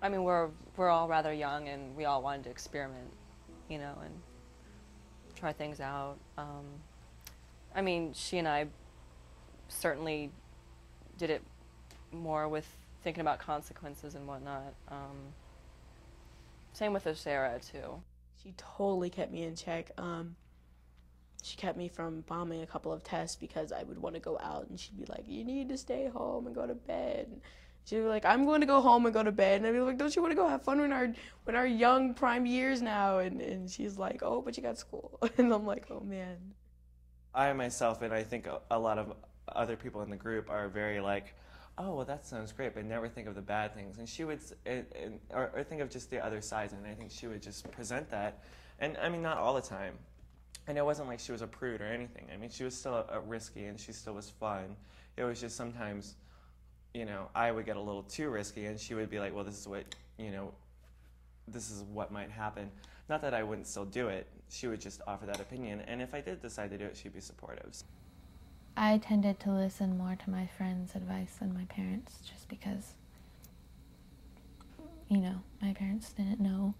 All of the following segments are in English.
I mean, we're we're all rather young, and we all wanted to experiment, you know, and try things out. Um, I mean, she and I certainly did it more with thinking about consequences and whatnot. Um, same with Sarah too. She totally kept me in check. Um, she kept me from bombing a couple of tests because I would want to go out, and she'd be like, "You need to stay home and go to bed." She'd be like, "I'm going to go home and go to bed," and I'd be like, "Don't you want to go have fun when our when our young prime years now?" And and she's like, "Oh, but you got school," and I'm like, "Oh man." I myself, and I think a, a lot of other people in the group are very like, oh, well, that sounds great, but never think of the bad things. And she would, and, and, or, or, think of just the other sides, and I think she would just present that. And I mean, not all the time. And it wasn't like she was a prude or anything. I mean, she was still a, a risky, and she still was fun. It was just sometimes, you know, I would get a little too risky, and she would be like, well, this is what, you know, this is what might happen. Not that I wouldn't still do it. She would just offer that opinion, and if I did decide to do it, she'd be supportive. I tended to listen more to my friends' advice than my parents just because, you know, my parents didn't know.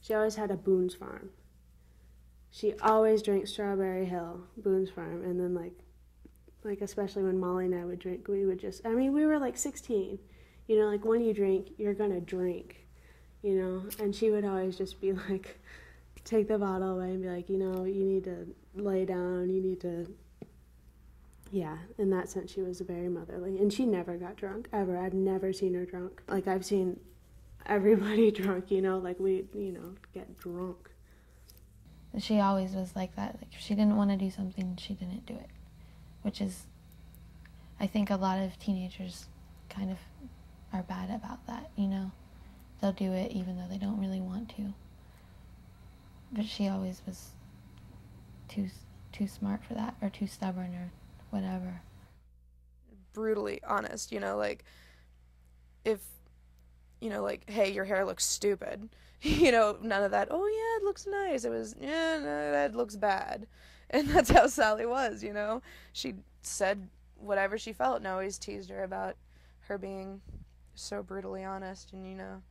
She always had a Boone's Farm. She always drank Strawberry Hill, Boone's Farm, and then like, like especially when Molly and I would drink, we would just. I mean, we were like 16, you know, like when you drink, you're gonna drink, you know. And she would always just be like, take the bottle away and be like, you know, you need to lay down, you need to yeah, in that sense, she was very motherly. And she never got drunk, ever. I've never seen her drunk. Like, I've seen everybody drunk, you know, like we, you know, get drunk. She always was like that. Like, if she didn't want to do something, she didn't do it. Which is, I think a lot of teenagers kind of are bad about that, you know? They'll do it even though they don't really want to. But she always was too too smart for that or too stubborn or whatever. Brutally honest, you know, like if you know, like, hey, your hair looks stupid. you know, none of that, oh yeah, it looks nice. It was, yeah, no, that looks bad. And that's how Sally was, you know? She said whatever she felt and always teased her about her being so brutally honest and you know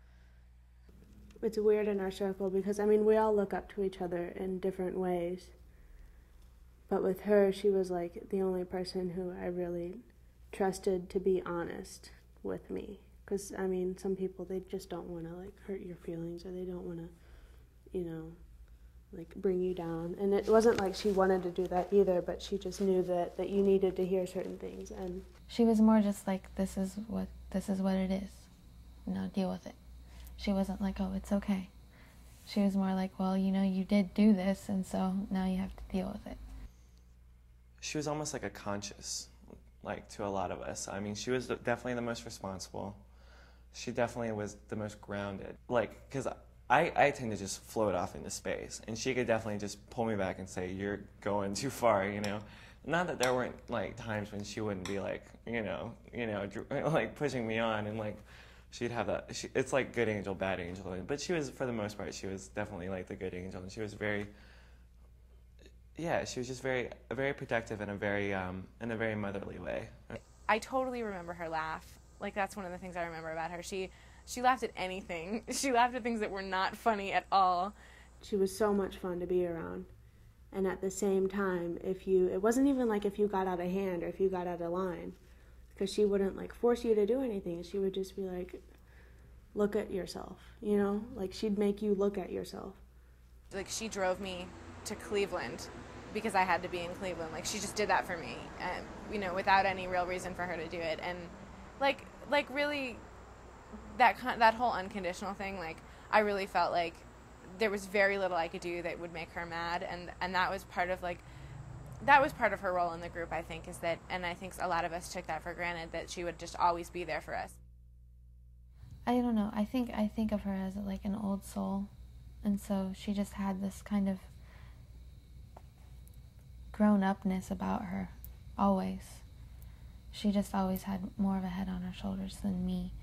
it's weird in our circle because I mean we all look up to each other in different ways. But with her, she was like the only person who I really trusted to be honest with me. Because, I mean, some people, they just don't want to, like, hurt your feelings or they don't want to, you know, like, bring you down. And it wasn't like she wanted to do that either, but she just knew that, that you needed to hear certain things. And she was more just like, this is what, this is what it is. You know, deal with it. She wasn't like, oh, it's okay. She was more like, well, you know, you did do this, and so now you have to deal with it she was almost like a conscious, like to a lot of us. I mean, she was definitely the most responsible. She definitely was the most grounded. Like, because I, I tend to just float off into space, and she could definitely just pull me back and say, "You're going too far," you know. Not that there weren't like times when she wouldn't be like, you know, you know, like pushing me on, and like she'd have that. She, it's like good angel, bad angel, but she was for the most part, she was definitely like the good angel, and she was very yeah, she was just very very protective in a very um, in a very motherly way. I totally remember her laugh. Like that's one of the things I remember about her. She she laughed at anything. She laughed at things that were not funny at all. She was so much fun to be around. And at the same time, if you it wasn't even like if you got out of hand or if you got out of line because she wouldn't like force you to do anything. She would just be like look at yourself, you know? Like she'd make you look at yourself. Like she drove me to Cleveland because I had to be in Cleveland. Like she just did that for me, and you know, without any real reason for her to do it. And like, like really, that that whole unconditional thing. Like I really felt like there was very little I could do that would make her mad, and and that was part of like. That was part of her role in the group, I think, is that, and I think a lot of us took that for granted that she would just always be there for us. I don't know. I think I think of her as like an old soul, and so she just had this kind of grown upness about her, always. She just always had more of a head on her shoulders than me.